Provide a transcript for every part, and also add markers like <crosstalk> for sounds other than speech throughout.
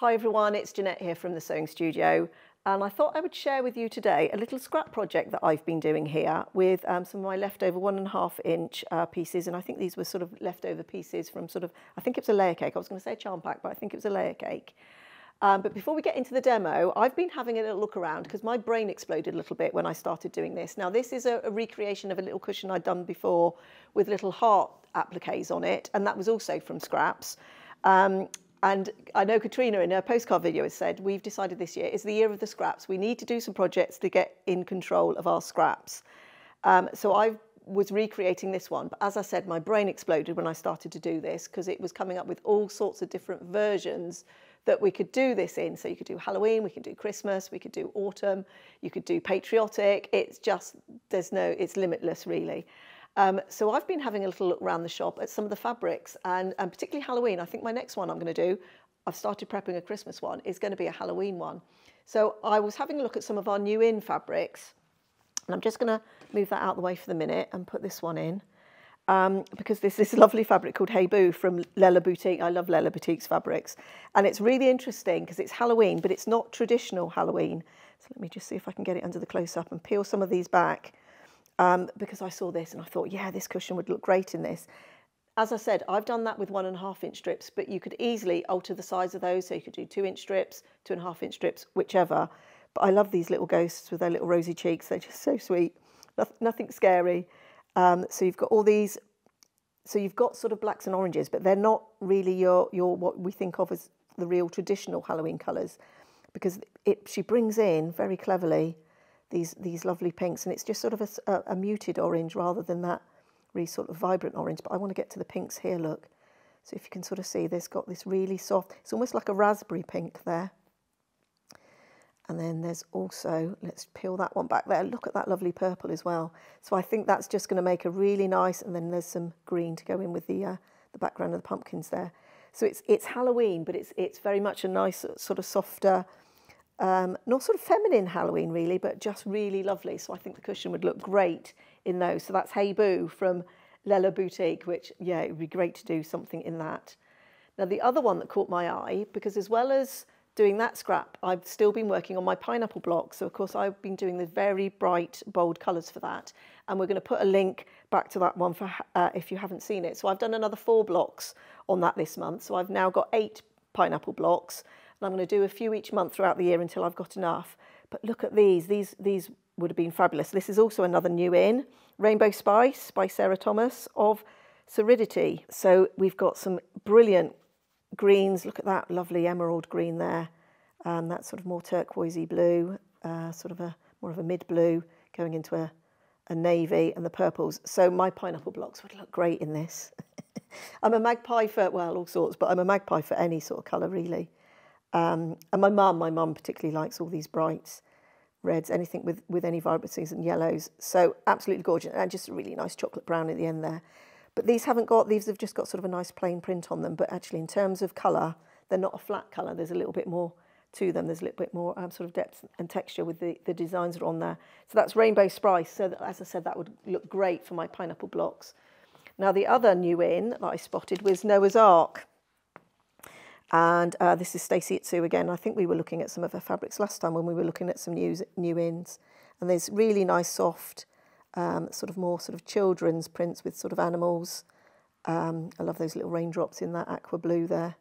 Hi everyone, it's Jeanette here from the Sewing Studio and I thought I would share with you today a little scrap project that I've been doing here with um, some of my leftover one and a half inch uh, pieces and I think these were sort of leftover pieces from sort of, I think it was a layer cake, I was going to say a charm pack but I think it was a layer cake. Um, but before we get into the demo, I've been having a little look around because my brain exploded a little bit when I started doing this. Now this is a, a recreation of a little cushion I'd done before with little heart appliques on it and that was also from scraps. Um, and I know Katrina in her postcard video has said, we've decided this year is the year of the scraps. We need to do some projects to get in control of our scraps. Um, so I was recreating this one. But as I said, my brain exploded when I started to do this because it was coming up with all sorts of different versions that we could do this in. So you could do Halloween, we could do Christmas, we could do autumn, you could do patriotic. It's just, there's no, it's limitless really. Um, so I've been having a little look around the shop at some of the fabrics and, and particularly Halloween. I think my next one I'm going to do, I've started prepping a Christmas one, is going to be a Halloween one. So I was having a look at some of our new in fabrics and I'm just going to move that out of the way for the minute and put this one in. Um, because this this <laughs> lovely fabric called Hey Boo from Lella Boutique. I love Lella Boutique's fabrics. And it's really interesting because it's Halloween, but it's not traditional Halloween. So let me just see if I can get it under the close-up and peel some of these back um, because I saw this and I thought, yeah, this cushion would look great in this. As I said, I've done that with one and a half inch strips, but you could easily alter the size of those. So you could do two inch strips, two and a half inch strips, whichever. But I love these little ghosts with their little rosy cheeks. They're just so sweet. Nothing scary. Um, so you've got all these. So you've got sort of blacks and oranges, but they're not really your your what we think of as the real traditional Halloween colours, because it she brings in very cleverly these these lovely pinks, and it's just sort of a, a, a muted orange rather than that really sort of vibrant orange. But I want to get to the pinks here. Look, so if you can sort of see, there's got this really soft. It's almost like a raspberry pink there. And then there's also, let's peel that one back there. Look at that lovely purple as well. So I think that's just going to make a really nice, and then there's some green to go in with the uh, the background of the pumpkins there. So it's it's Halloween, but it's it's very much a nice sort of softer, um, not sort of feminine Halloween really, but just really lovely. So I think the cushion would look great in those. So that's Hey Boo from Lella Boutique, which, yeah, it would be great to do something in that. Now, the other one that caught my eye, because as well as doing that scrap, I've still been working on my pineapple block. So, of course, I've been doing the very bright, bold colours for that. And we're going to put a link back to that one for uh, if you haven't seen it. So I've done another four blocks on that this month. So I've now got eight pineapple blocks and I'm going to do a few each month throughout the year until I've got enough. But look at these. These, these would have been fabulous. This is also another new in, Rainbow Spice by Sarah Thomas of Sariditty. So we've got some brilliant greens. Look at that lovely emerald green there. Um, that sort of more turquoisey blue, uh, sort of a more of a mid blue going into a, a navy and the purples. So my pineapple blocks would look great in this. <laughs> I'm a magpie for, well, all sorts, but I'm a magpie for any sort of colour really. Um, and my mum, my mum particularly likes all these brights, reds, anything with, with any vibrancies and yellows. So absolutely gorgeous. And just a really nice chocolate brown at the end there. But these haven't got, these have just got sort of a nice plain print on them. But actually in terms of colour, they're not a flat colour. There's a little bit more to them. There's a little bit more um, sort of depth and texture with the, the designs that are on there. So that's Rainbow Spice. So that, as I said, that would look great for my pineapple blocks. Now the other new in that I spotted was Noah's Ark. And uh, this is Stacey Itsu again. I think we were looking at some of her fabrics last time when we were looking at some new, new ins. And there's really nice, soft, um, sort of more sort of children's prints with sort of animals. Um, I love those little raindrops in that aqua blue there.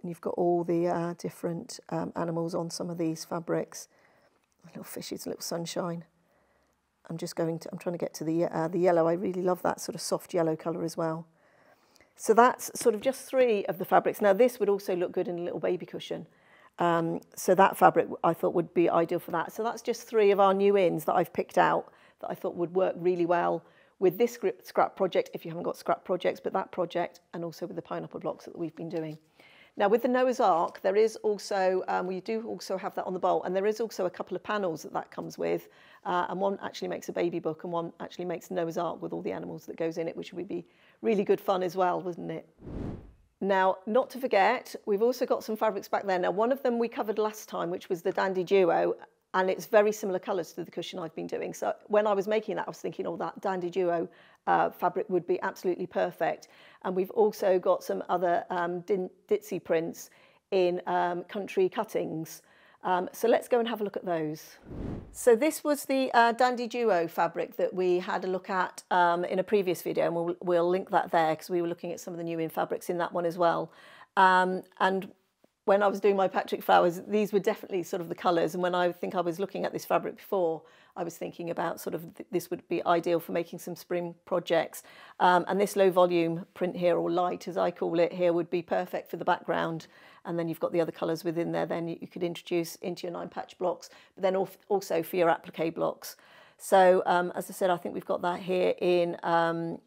And you've got all the uh, different um, animals on some of these fabrics. Little fishes, little sunshine. I'm just going to, I'm trying to get to the, uh, the yellow. I really love that sort of soft yellow colour as well. So that's sort of just three of the fabrics. Now this would also look good in a little baby cushion. Um, so that fabric I thought would be ideal for that. So that's just three of our new ins that I've picked out that I thought would work really well with this scrap project, if you haven't got scrap projects, but that project, and also with the pineapple blocks that we've been doing. Now with the Noah's Ark, there is also, um, we do also have that on the bowl, and there is also a couple of panels that that comes with, uh, and one actually makes a baby book, and one actually makes Noah's Ark with all the animals that goes in it, which would be really good fun as well, wouldn't it? Now, not to forget, we've also got some fabrics back there. Now, one of them we covered last time, which was the Dandi Duo, and it's very similar colours to the cushion I've been doing. So when I was making that, I was thinking, oh, that Dandi Duo uh, fabric would be absolutely perfect. And we've also got some other um, Ditzy prints in um, country cuttings. Um, so let's go and have a look at those. So this was the uh, Dandi Duo fabric that we had a look at um, in a previous video and we'll, we'll link that there because we were looking at some of the new in fabrics in that one as well. Um, and when I was doing my Patrick flowers, these were definitely sort of the colours. And when I think I was looking at this fabric before, I was thinking about sort of th this would be ideal for making some spring projects. Um, and this low volume print here, or light as I call it here, would be perfect for the background. And then you've got the other colours within there, then you, could introduce into your nine patch blocks, but then also for your applique blocks. So um, as I said, I think we've got that here in um,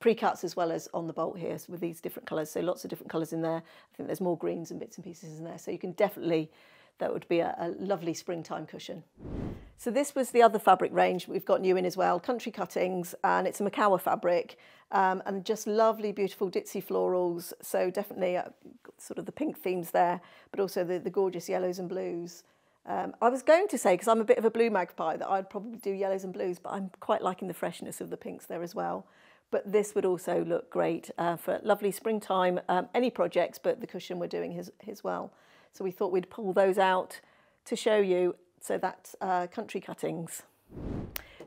pre-cuts as well as on the bolt here with these different colours. So lots of different colours in there. I think there's more greens and bits and pieces in there. So you can definitely, that would be a, a lovely springtime cushion. So this was the other fabric range we've got new in as well, Country Cuttings, and it's a Makower fabric, um, and just lovely, beautiful ditzy florals. So definitely uh, sort of the pink themes there, but also the, the gorgeous yellows and blues. Um, I was going to say, because I'm a bit of a blue magpie, that I'd probably do yellows and blues, but I'm quite liking the freshness of the pinks there as well but this would also look great uh, for lovely springtime, um, any projects, but the cushion we're doing as, as well. So we thought we'd pull those out to show you. So that's uh, country cuttings.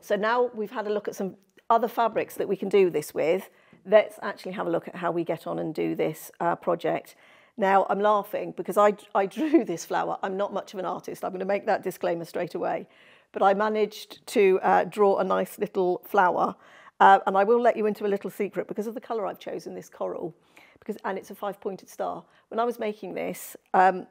So now we've had a look at some other fabrics that we can do this with. Let's actually have a look at how we get on and do this uh, project. Now I'm laughing because I, I drew this flower. I'm not much of an artist. I'm going to make that disclaimer straight away. But I managed to uh, draw a nice little flower Uh, and I will let you into a little secret because of the colour I've chosen, this coral, because and it's a five-pointed star. When I was making this, um,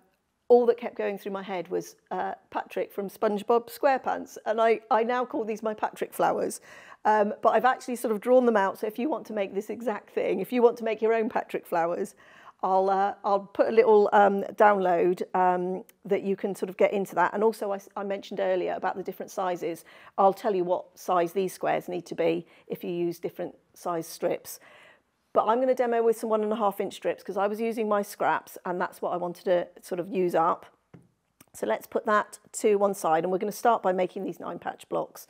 all that kept going through my head was uh, Patrick from SpongeBob SquarePants. And I, I now call these my Patrick flowers. Um, but I've actually sort of drawn them out. So if you want to make this exact thing, if you want to make your own Patrick flowers, I'll, uh, I'll put a little um, download um, that you can sort of get into that. And also I, I mentioned earlier about the different sizes. I'll tell you what size these squares need to be if you use different size strips. But I'm going to demo with some one and a half inch strips because I was using my scraps and that's what I wanted to sort of use up. So let's put that to one side and we're going to start by making these nine patch blocks.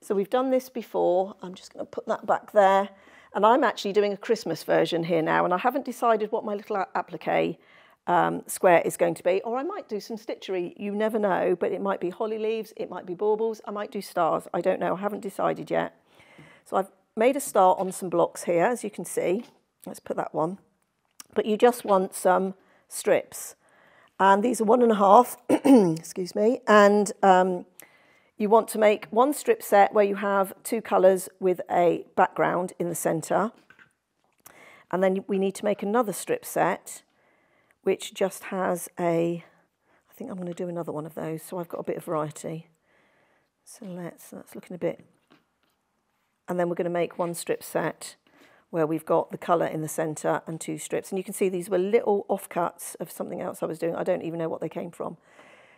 So we've done this before. I'm just going to put that back there. And I'm actually doing a Christmas version here now, and I haven't decided what my little applique um, square is going to be, or I might do some stitchery, you never know, but it might be holly leaves, it might be baubles, I might do stars, I don't know, I haven't decided yet. So I've made a start on some blocks here, as you can see. Let's put that one. But you just want some strips. And these are one and a half, <clears throat> excuse me, and um, you want to make one strip set where you have two colours with a background in the centre. And then we need to make another strip set which just has a, I think I'm going to do another one of those so I've got a bit of variety. So let's, that's looking a bit, and then we're going to make one strip set where we've got the colour in the centre and two strips. And you can see these were little offcuts of something else I was doing. I don't even know what they came from.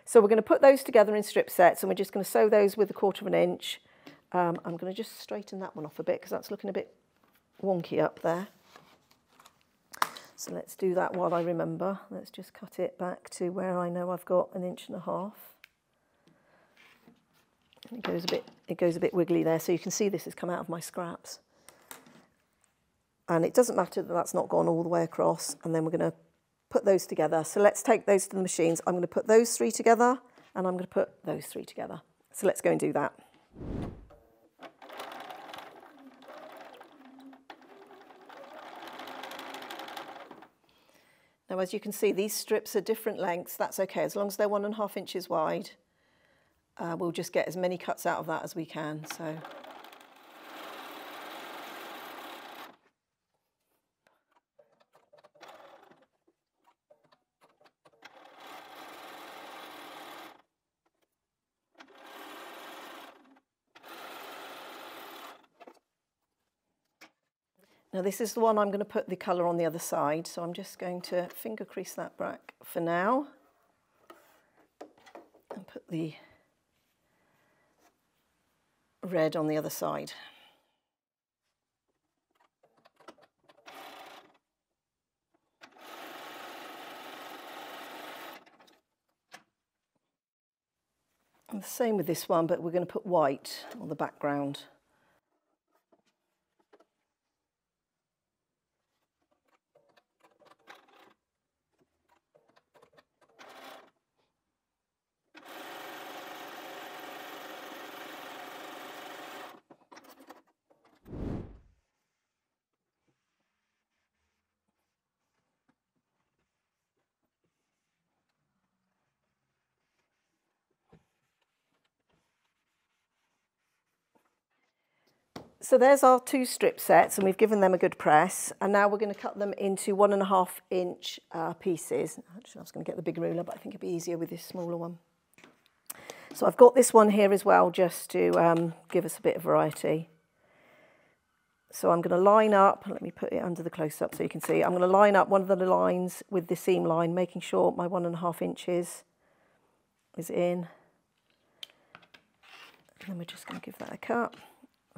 So we're going to put those together in strip sets and we're just going to sew those with a quarter of an inch. Um, I'm going to just straighten that one off a bit because that's looking a bit wonky up there. So let's do that while I remember. Let's just cut it back to where I know I've got an inch and a half. It goes a bit, it goes a bit wiggly there, so you can see this has come out of my scraps. And it doesn't matter that that's not gone all the way across. And then we're going to put those together. So let's take those to the machines. I'm going to put those three together and I'm going to put those three together. So let's go and do that. Now, as you can see, these strips are different lengths. That's okay, as long as they're one and a half inches wide. Uh, we'll just get as many cuts out of that as we can. So. Now this is the one I'm going to put the colour on the other side, so I'm just going to finger crease that back for now and put the red on the other side. And the same with this one, but we're going to put white on the background. So there's our two strip sets and we've given them a good press and now we're going to cut them into one and a half inch uh, pieces. Actually I was going to get the big ruler but I think it'd be easier with this smaller one. So I've got this one here as well just to um, give us a bit of variety. So I'm going to line up, let me put it under the close-up so you can see. I'm going to line up one of the lines with the seam line, making sure my one and a half inches is in. And then we're just going to give that a cut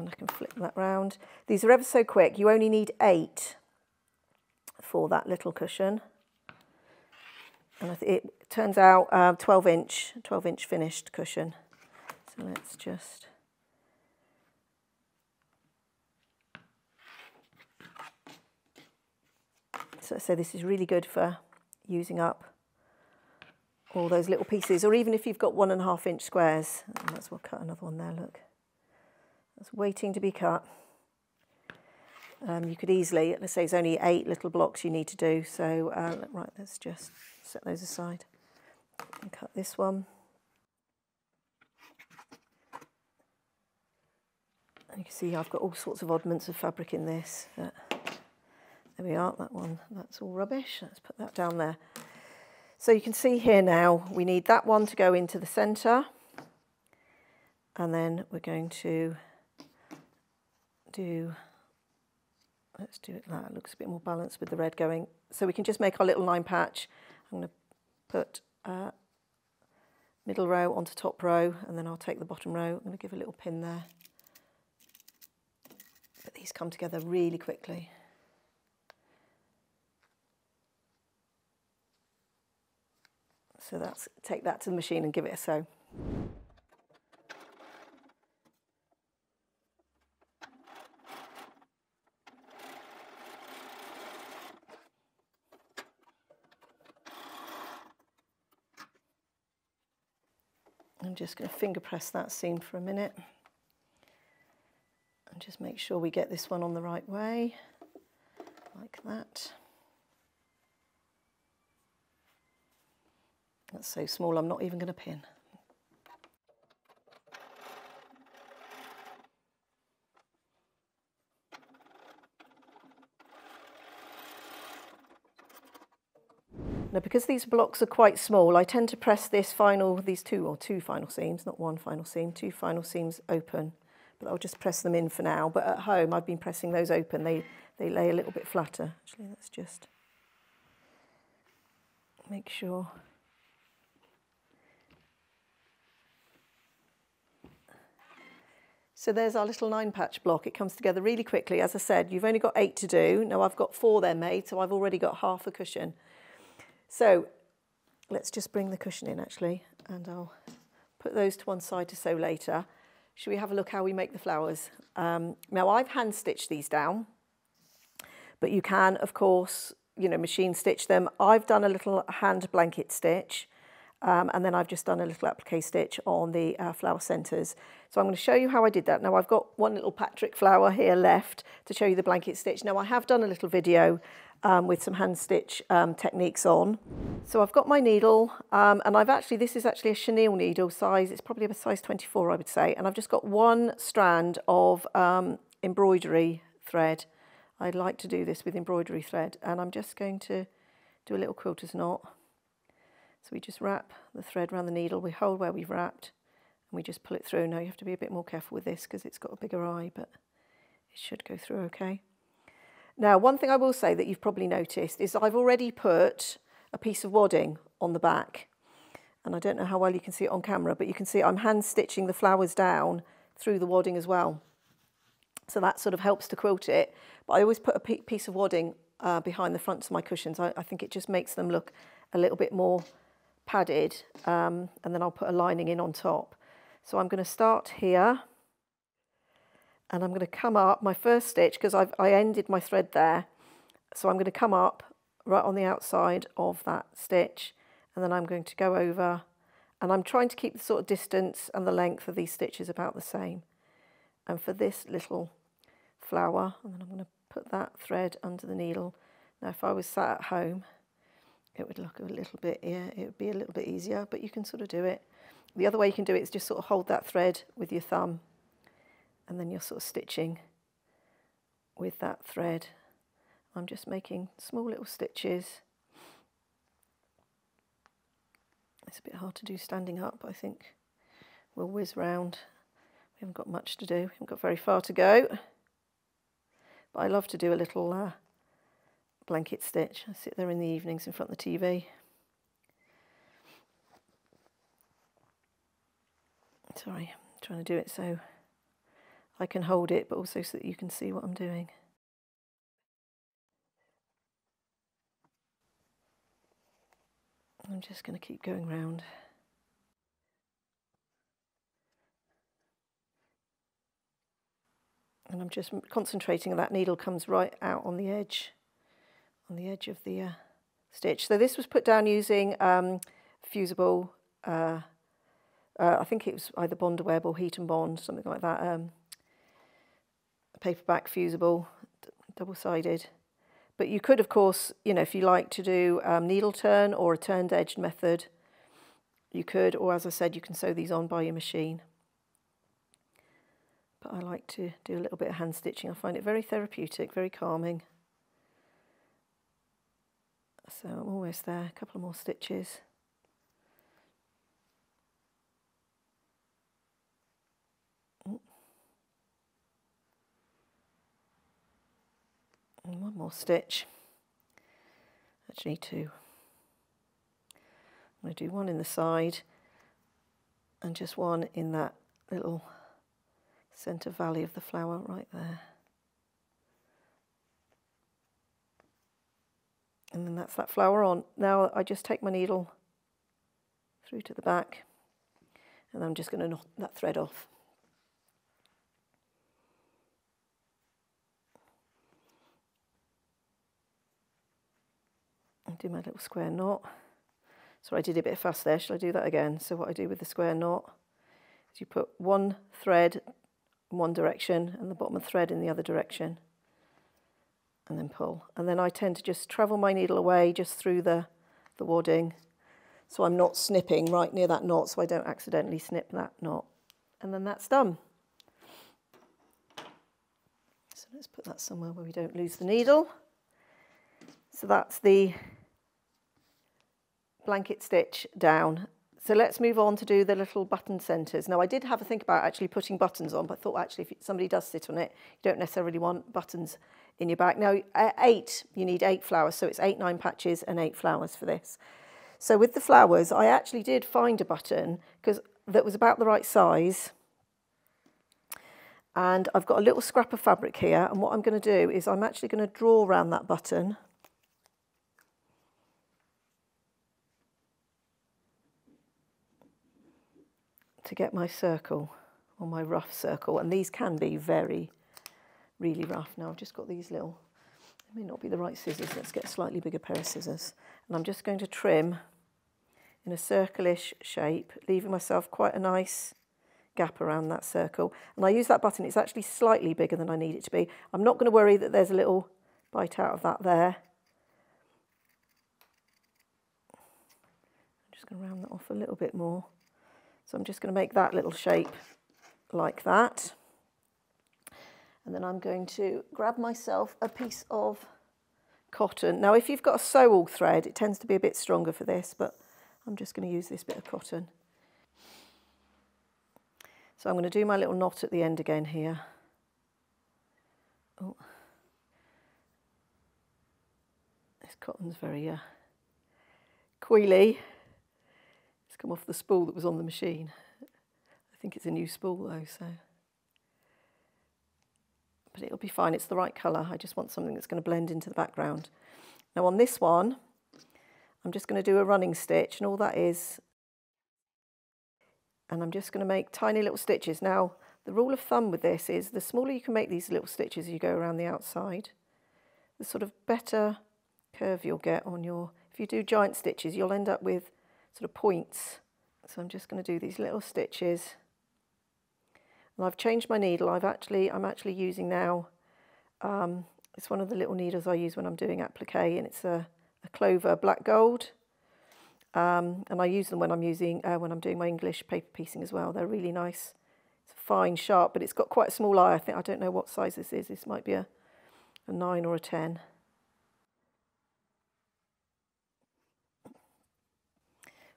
and I can flip that round. These are ever so quick. You only need eight for that little cushion. And it turns out uh, 12 inch, 12 inch finished cushion. So let's just So, so this is really good for using up all those little pieces, or even if you've got one and a half inch squares, I might as cut another one there, look. That's waiting to be cut. Um, you could easily, let's say it's only eight little blocks you need to do, so uh, right, let's just set those aside and cut this one. And you can see I've got all sorts of oddments of fabric in this. There we are, that one, that's all rubbish. Let's put that down there. So you can see here now, we need that one to go into the centre. And then we're going to do, let's do it that, looks a bit more balanced with the red going. So we can just make our little nine patch. I'm going to put uh, middle row onto top row, and then I'll take the bottom row. I'm going to give a little pin there. But these come together really quickly. So that's take that to the machine and give it a sew. I'm just going to finger press that seam for a minute and just make sure we get this one on the right way like that. That's so small I'm not even going to pin. Now because these blocks are quite small, I tend to press this final, these two or two final seams, not one final seam, two final seams open. But I'll just press them in for now. But at home, I've been pressing those open. They, they lay a little bit flatter. Actually, let's just make sure. So there's our little nine patch block. It comes together really quickly. As I said, you've only got eight to do. Now I've got four there made, so I've already got half a cushion. So let's just bring the cushion in actually, and I'll put those to one side to sew later. Should we have a look how we make the flowers? Um, now I've hand stitched these down, but you can, of course, you know, machine stitch them. I've done a little hand blanket stitch. Um, and then I've just done a little applique stitch on the uh, flower centres. So I'm going to show you how I did that. Now I've got one little Patrick flower here left to show you the blanket stitch. Now I have done a little video um, with some hand stitch um, techniques on. So I've got my needle um, and I've actually, this is actually a chenille needle size, it's probably a size 24 I would say, and I've just got one strand of um, embroidery thread. I'd like to do this with embroidery thread and I'm just going to do a little quilter's knot. So we just wrap the thread around the needle, we hold where we've wrapped, and we just pull it through. Now you have to be a bit more careful with this because it's got a bigger eye, but it should go through okay. Now, one thing I will say that you've probably noticed is I've already put a piece of wadding on the back. And I don't know how well you can see it on camera, but you can see I'm hand stitching the flowers down through the wadding as well. So that sort of helps to quilt it. But I always put a piece of wadding uh, behind the fronts of my cushions. I, I think it just makes them look a little bit more padded um, and then I'll put a lining in on top. So I'm going to start here and I'm going to come up my first stitch because I ended my thread there. So I'm going to come up right on the outside of that stitch and then I'm going to go over and I'm trying to keep the sort of distance and the length of these stitches about the same. And for this little flower, and then I'm going to put that thread under the needle. Now if I was sat at home, it would look a little bit, yeah, it would be a little bit easier, but you can sort of do it. The other way you can do it is just sort of hold that thread with your thumb and then you're sort of stitching with that thread. I'm just making small little stitches. It's a bit hard to do standing up, I think we'll whiz round. We haven't got much to do, we haven't got very far to go. But I love to do a little uh, blanket stitch. I sit there in the evenings in front of the TV. Sorry, I'm trying to do it so I can hold it, but also so that you can see what I'm doing. I'm just going to keep going round. And I'm just concentrating that needle comes right out on the edge, on the edge of the uh, stitch. So this was put down using um, fusible, uh, uh, I think it was either Bondaweb or Heat and Bond, something like that. Um, paperback fusible, double-sided. But you could, of course, you know, if you like to do um, needle turn or a turned edge method, you could, or as I said, you can sew these on by your machine. But I like to do a little bit of hand stitching. I find it very therapeutic, very calming. So I'm almost there, a couple more stitches. And one more stitch. Actually two. I'm going to do one in the side and just one in that little centre valley of the flower right there. And then that's that flower on. Now I just take my needle through to the back and I'm just going to knot that thread off. do my little square knot. So I did a bit fast there, shall I do that again? So what I do with the square knot is you put one thread in one direction and the bottom of the thread in the other direction and then pull. And then I tend to just travel my needle away just through the, the wadding so I'm not snipping right near that knot so I don't accidentally snip that knot. And then that's done. So let's put that somewhere where we don't lose the needle. So that's the blanket stitch down so let's move on to do the little button centres. Now I did have a think about actually putting buttons on, but I thought actually if somebody does sit on it, you don't necessarily want buttons in your back. Now eight, you need eight flowers, so it's eight, nine patches and eight flowers for this. So with the flowers, I actually did find a button because that was about the right size. And I've got a little scrap of fabric here, and what I'm going to do is I'm actually going to draw around that button to get my circle or my rough circle and these can be very really rough now. I've just got these little they may not be the right scissors. Let's get a slightly bigger pair of scissors. And I'm just going to trim in a circle-ish shape leaving myself quite a nice gap around that circle. And I use that button. It's actually slightly bigger than I need it to be. I'm not going to worry that there's a little bite out of that there. I'm just going to round that off a little bit more. So I'm just going to make that little shape like that. And then I'm going to grab myself a piece of cotton. Now, if you've got a sew-all thread, it tends to be a bit stronger for this, but I'm just going to use this bit of cotton. So I'm going to do my little knot at the end again here. Oh. This cotton's very uh, coily come off the spool that was on the machine. I think it's a new spool though, so. But it'll be fine, it's the right colour. I just want something that's going to blend into the background. Now on this one, I'm just going to do a running stitch and all that is, and I'm just going to make tiny little stitches. Now, the rule of thumb with this is the smaller you can make these little stitches as you go around the outside, the sort of better curve you'll get on your, if you do giant stitches, you'll end up with sort of points. So I'm just going to do these little stitches. And I've changed my needle. I've actually, I'm actually using now, um, it's one of the little needles I use when I'm doing applique and it's a, a clover black gold. Um, and I use them when I'm using, uh, when I'm doing my English paper piecing as well. They're really nice. It's fine, sharp, but it's got quite a small eye. I think, I don't know what size this is. This might be a, a 9 or a 10.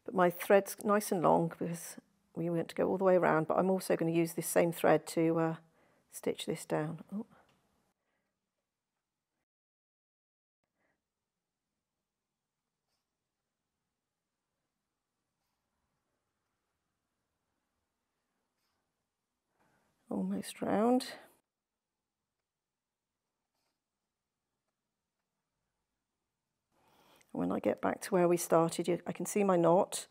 But my thread's nice and long because we want to go all the way around, but I'm also going to use this same thread to uh, stitch this down. Oh. Almost round. when I get back to where we started, I can see my knot.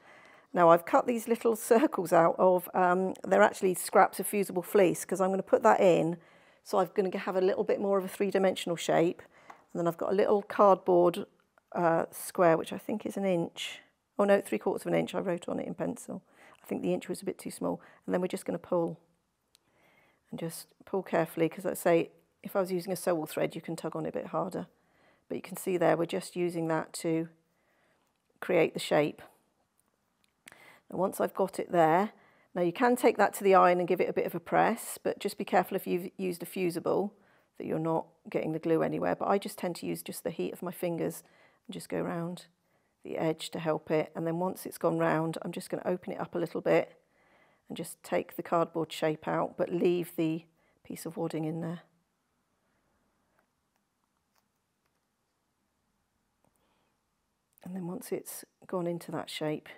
Now I've cut these little <laughs> circles out of, um, they're actually scraps of fusible fleece because I'm going to put that in. So I'm going to have a little bit more of a three-dimensional shape. And then I've got a little cardboard uh, square, which I think is an inch. Oh no, three quarters of an inch. I wrote on it in pencil. I think the inch was a bit too small. And then we're just going to pull. And just pull carefully because I say, if I was using a sewall thread, you can tug on it a bit harder. But you can see there, we're just using that to create the shape. And once I've got it there, now you can take that to the iron and give it a bit of a press, but just be careful if you've used a fusible that you're not getting the glue anywhere. But I just tend to use just the heat of my fingers and just go around the edge to help it. And then once it's gone round, I'm just going to open it up a little bit and just take the cardboard shape out, but leave the piece of wadding in there. And then once it's gone into that shape,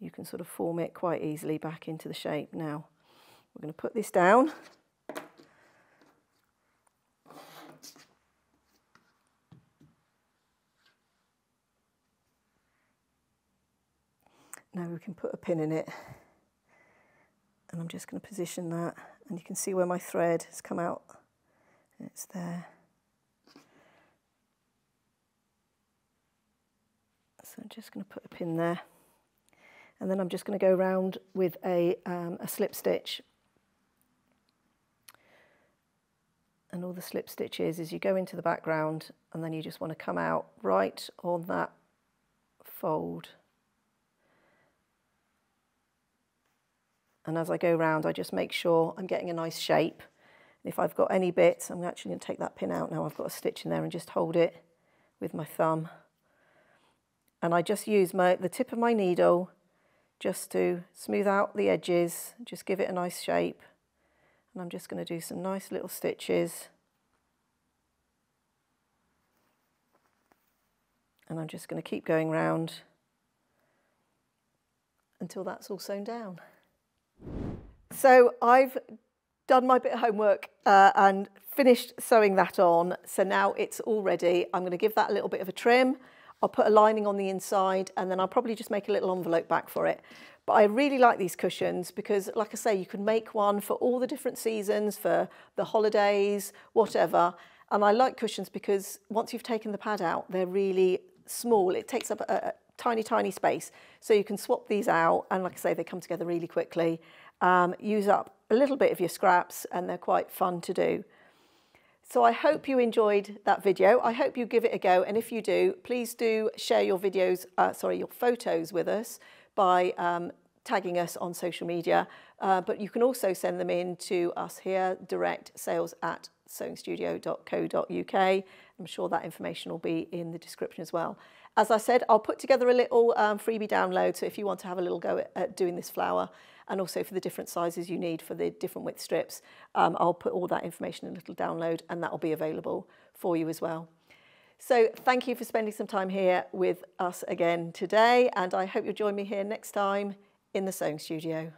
you can sort of form it quite easily back into the shape. Now, we're going to put this down. Now we can put a pin in it. And I'm just going to position that. And you can see where my thread has come out. It's there. So I'm just going to put a pin there. And then I'm just going to go around with a, um, a slip stitch. And all the slip stitches is you go into the background and then you just want to come out right on that fold. And as I go around, I just make sure I'm getting a nice shape. if I've got any bits, I'm actually going to take that pin out now. I've got a stitch in there and just hold it with my thumb and I just use my, the tip of my needle just to smooth out the edges, just give it a nice shape. And I'm just going to do some nice little stitches. And I'm just going to keep going round until that's all sewn down. So I've done my bit of homework uh, and finished sewing that on. So now it's all ready. I'm going to give that a little bit of a trim I'll put a lining on the inside and then I'll probably just make a little envelope back for it. But I really like these cushions because, like I say, you can make one for all the different seasons, for the holidays, whatever. And I like cushions because once you've taken the pad out, they're really small. It takes up a, a tiny, tiny space. So you can swap these out. And like I say, they come together really quickly. Um, use up a little bit of your scraps and they're quite fun to do. So I hope you enjoyed that video. I hope you give it a go. And if you do, please do share your videos, uh, sorry, your photos with us by um, tagging us on social media. Uh, but you can also send them in to us here, direct sales at sewingstudio.co.uk. I'm sure that information will be in the description as well. As I said, I'll put together a little um, freebie download. So if you want to have a little go at, at doing this flower, and also for the different sizes you need for the different width strips. Um, I'll put all that information in a little download and that will be available for you as well. So thank you for spending some time here with us again today and I hope you'll join me here next time in the sewing studio.